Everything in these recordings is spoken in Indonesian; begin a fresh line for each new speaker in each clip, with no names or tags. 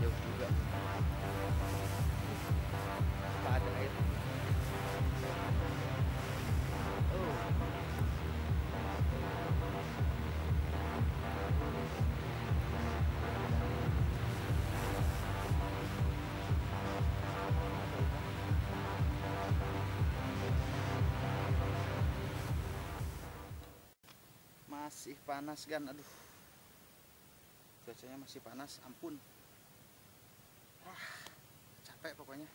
jauh juga. Tak ada air? Oh. Masih panas kan? Aduh. Cuacanya masih panas ampun capek pokoknya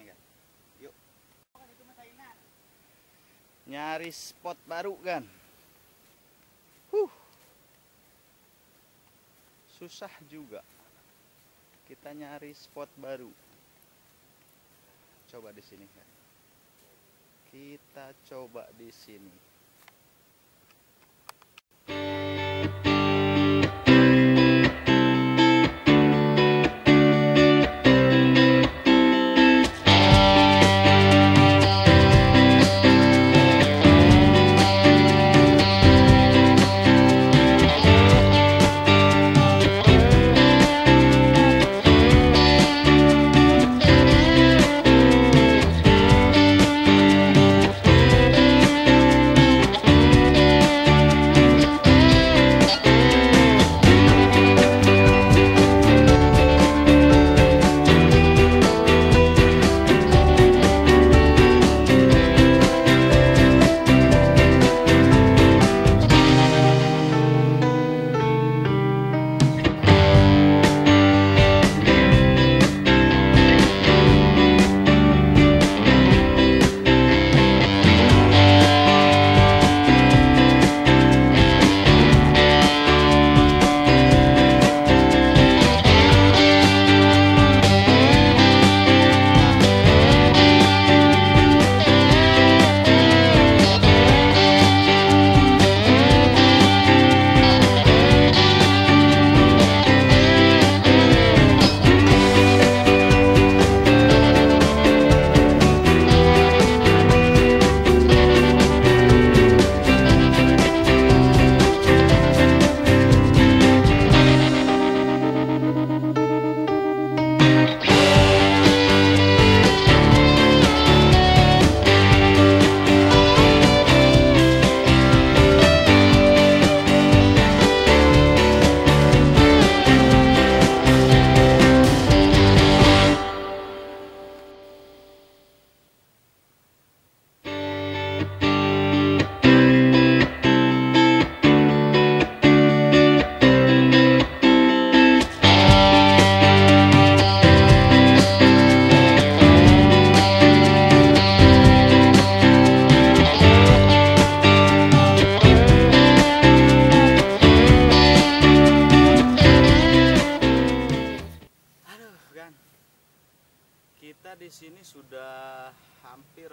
kan yuk. Nyari spot baru kan? Huh. Susah juga kita nyari spot baru. Coba di sini kan kita coba di sini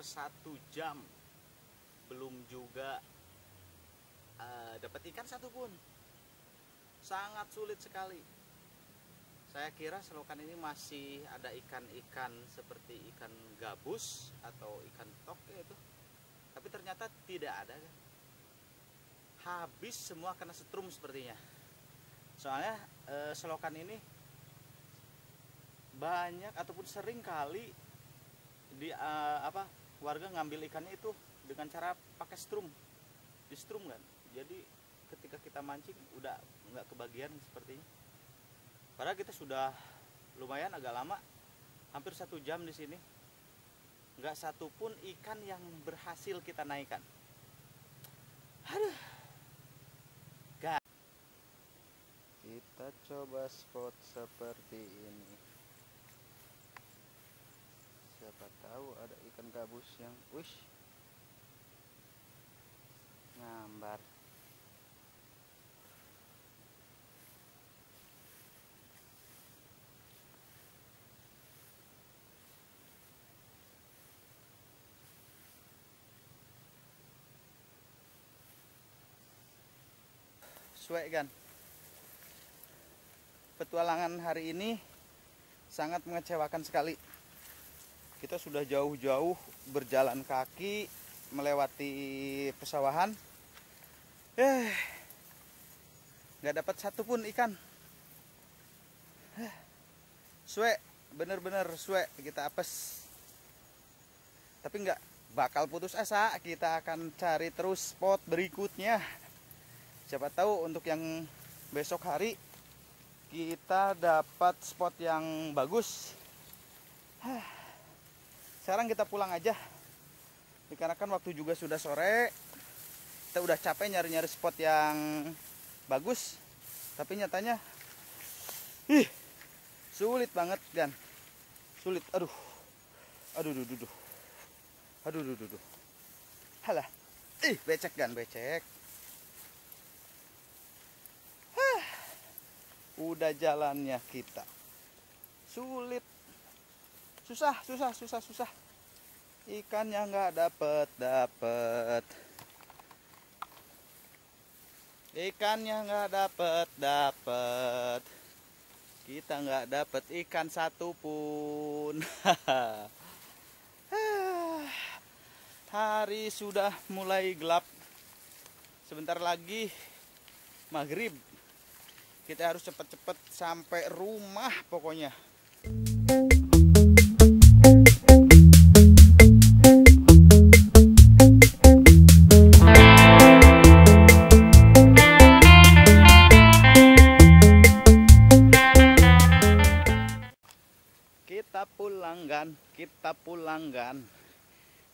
satu jam, belum juga uh, dapat ikan satupun. Sangat sulit sekali. Saya kira selokan ini masih ada ikan-ikan seperti ikan gabus atau ikan toke itu, tapi ternyata tidak ada. Habis semua kena setrum sepertinya. Soalnya uh, selokan ini banyak ataupun sering kali di uh, apa warga ngambil ikannya itu dengan cara pakai strum. Di strum kan. Jadi ketika kita mancing udah nggak kebagian seperti ini. Padahal kita sudah lumayan agak lama hampir satu jam di sini. Nggak satupun ikan yang berhasil kita naikkan. Aduh. Kita coba spot seperti ini siapa tahu ada ikan gabus yang wish. Ngambar. Suek kan petualangan hari ini sangat mengecewakan sekali kita sudah jauh-jauh berjalan kaki melewati pesawahan. Eh nggak dapat satupun ikan. Eh, suwe bener-bener suwe kita apes. Tapi nggak bakal putus asa kita akan cari terus spot berikutnya. Siapa tahu untuk yang besok hari kita dapat spot yang bagus sekarang kita pulang aja. Dikarenakan waktu juga sudah sore. Kita udah capek nyari-nyari spot yang bagus. Tapi nyatanya ih sulit banget kan sulit. Aduh. Aduh duh duh, duh. aduh duh duh, duh. halah. Ih becek kan becek. Udah jalannya kita. Sulit susah susah susah susah. Ikannya nggak dapet dapet. Ikannya nggak dapet dapet. Kita nggak dapet ikan satupun hari sudah mulai gelap. Sebentar lagi maghrib. Kita harus cepet-cepet sampai rumah pokoknya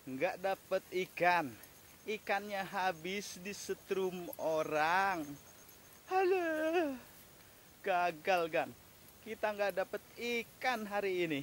nggak dapet ikan. Ikannya habis di setrum orang. Halo. Gagal kan kita nggak dapet ikan hari ini